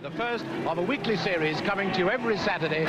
The first of a weekly series coming to you every Saturday.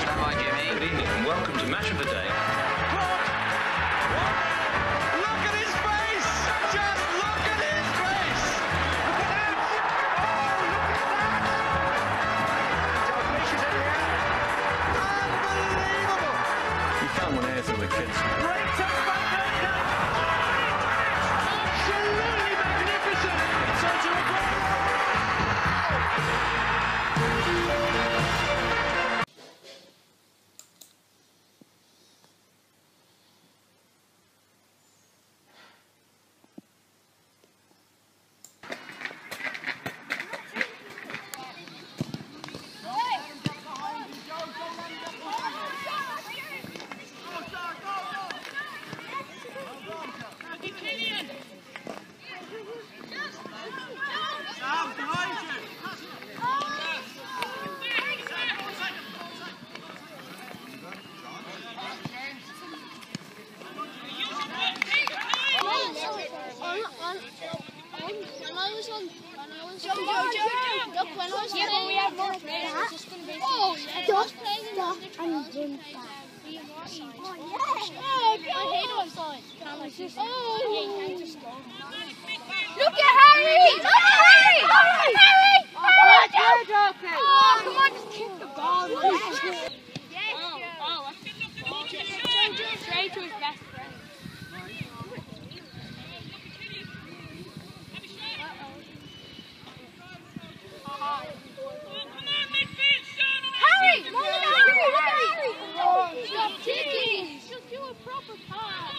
Stand by, Jimmy. Good evening and welcome to Match of the Day. Oh, stop, stop, and jump back. Look at Harry! Look at Harry! Harry! Harry! Oh, come on, just kick the ball. Yes, Straight to his best friend. Harry! No, no, no, Harry! Look at Harry! Oh, stop kicking! Just do a proper pass.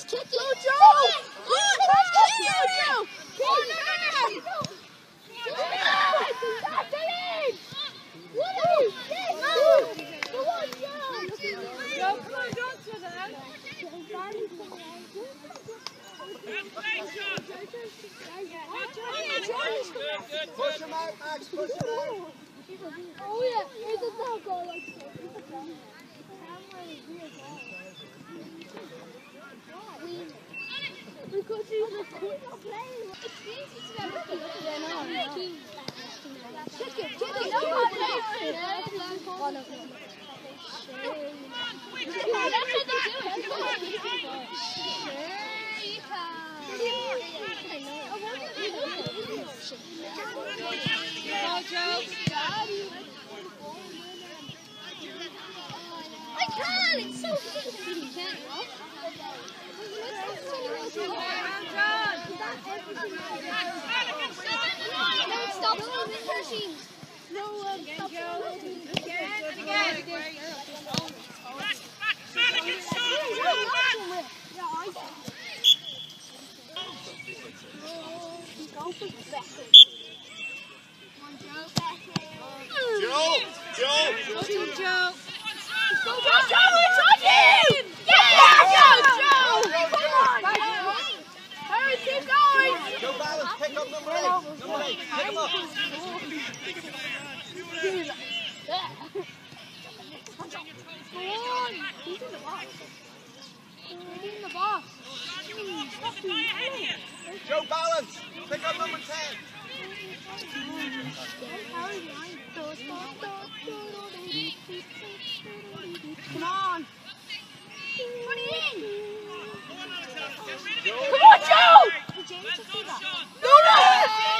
What are you doing? Come on, Joe! Joe, come on, don't do that. Push him out, Max, push him out. Oh yeah, he does not go like Because he's a cool player. It's easy to get lucky. Kick it, kick it. One Oh, no. Yeah, that's what they do. Sure you I can! It's so easy! You can't, No, stop Hershey! No, um, stop Joe, Joe. Go, Joe! Joe, Joe, it's on you! Yeah, Joe, Joe! Come on, Joe! Hurry, keep going! Joe Balance, pick up number eight. Number eight, pick him up. Go on! He's in the box. He's in the box. Joe Balance, pick up number 10. Come on! Put it in! Come on, Joe! No, no!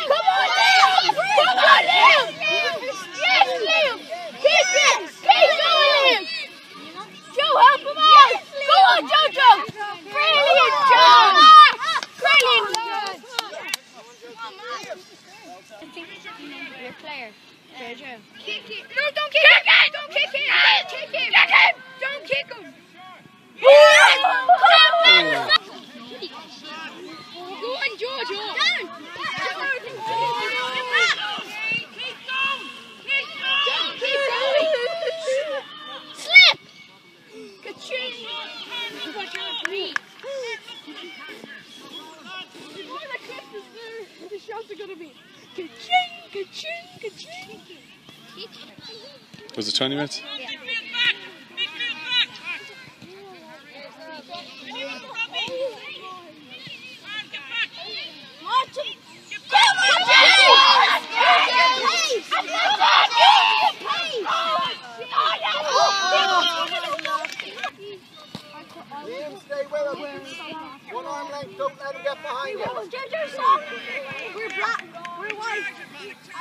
Come on, Liam! Come on, Liam! Yes, Liam! Keep it! Keep going, Liam! Joe, help him out! Go on, Jojo! Brilliant, Joe! Brilliant! Your player. Kick it. No, don't kick, kick it. Don't kick it. Kick it. Kick him. Kick him. Go on, George. Down. The shots are. Was it 20 minutes? Liam, stay with him. One arm length, don't let him get behind you. We're black. We're white.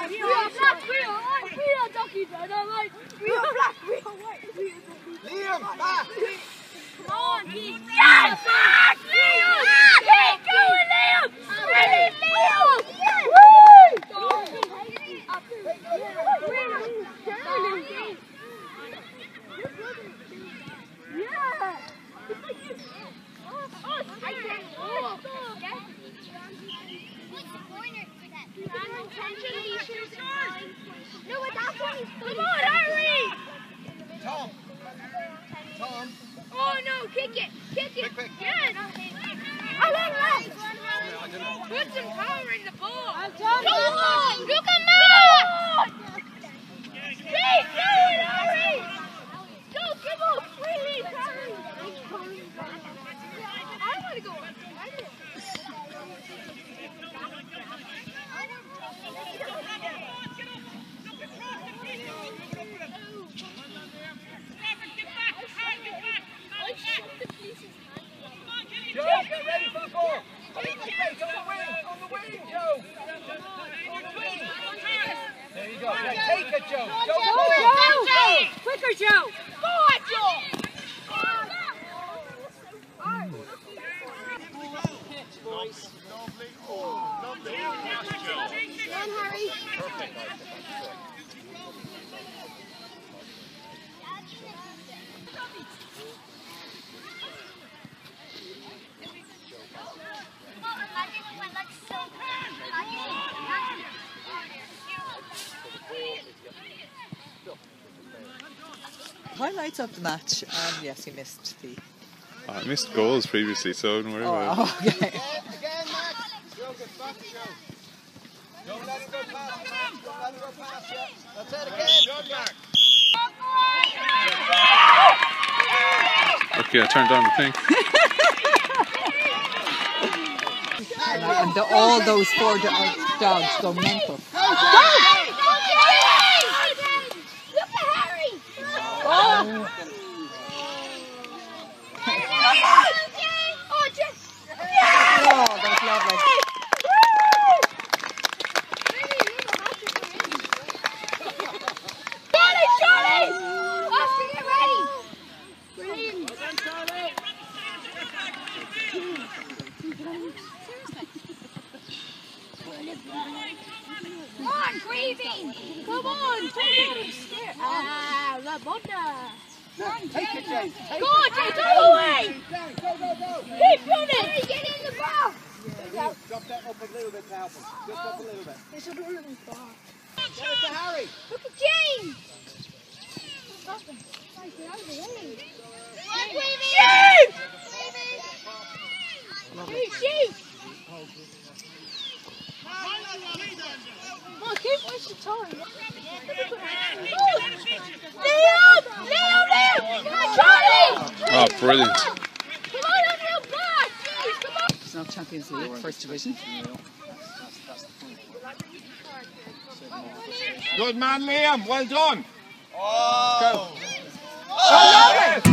We are black. We are white. We are ducky. We are white. We are black. We are white. We are ducky. Liam, back. Come on, Keith. Yes! Liam! Keep going, Liam! Ready, Liam! Yeah! No, but that's what he's Come on, hurry! Tom. Tom. Oh no, kick it, kick it. Quick, quick. Yes. I want left. Put some power in the ball. Come on, look at Matt. Keep going, hurry. Don't give up, please, hurry. I want to go. Joe, get ready for the ball. Take the space on the wing. On the wing, Joe. On the wing. There you go. Now take it, Joe. Don't fall. Quicker, Joe! Go on, Joe! Highlights of the match. Um, yes, he missed the. Oh, I missed goals previously, so don't worry about it. Oh, okay. Again, again, Max. Joe, get back, Joe. Don't let him go past. Don't let him go past you. That's it again. Good, Max. Okay, I turned on the thing. And the, all those four do- uh, dogs go mental. Look at Harry! Oh! Oh, just... Oh, that's lovely. Charlie, Charlie! Oscar, get ready! Brilliant. Come on, Gravy! Come on, Ah, La Bonda! Take it, Jay. Take Go on, Jay, go away! Go, go, go. Keep running! Get in the ball! Drop that up a little bit to. Just up a little bit. It's a little ball. Get it to Harry. Look at James! Stop him. Like, get out of the way. Shoot! Hey, shoot! Come on, keep wasting time. Liam! Liam, Liam! Come on, Charlie! Oh, brilliant. Come on, on your back! Jeez, come on! It's not Champions League, First Division. Good man, Liam. Well done. Oh. Go. Oh, Oh,